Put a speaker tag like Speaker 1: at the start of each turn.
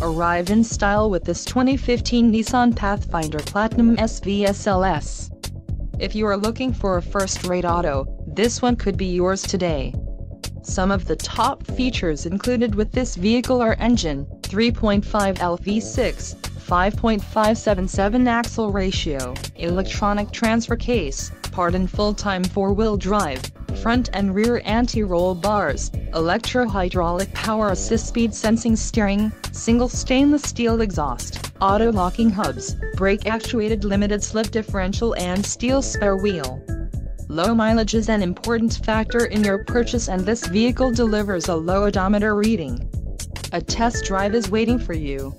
Speaker 1: Arrive in style with this 2015 Nissan Pathfinder Platinum SV SLS. If you are looking for a first-rate auto, this one could be yours today. Some of the top features included with this vehicle are engine, 3.5L V6, 5.577 axle ratio, electronic transfer case, part and full-time four-wheel drive, front and rear anti-roll bars, electro-hydraulic power assist speed sensing steering, single stainless steel exhaust, auto-locking hubs, brake actuated limited slip differential and steel spare wheel. Low mileage is an important factor in your purchase and this vehicle delivers a low odometer reading. A test drive is waiting for you.